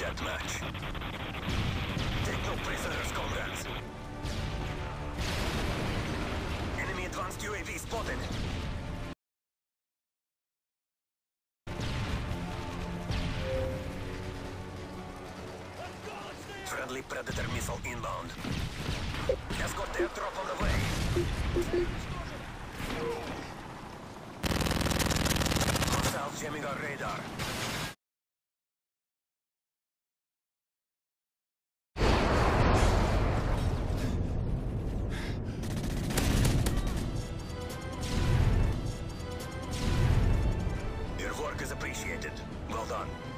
match. Take no prisoners, comrades. Enemy advanced UAV spotted. Friendly Predator missile inbound. Escort airdrop on the way. Hostiles jamming our radar. Work is appreciated. Well done.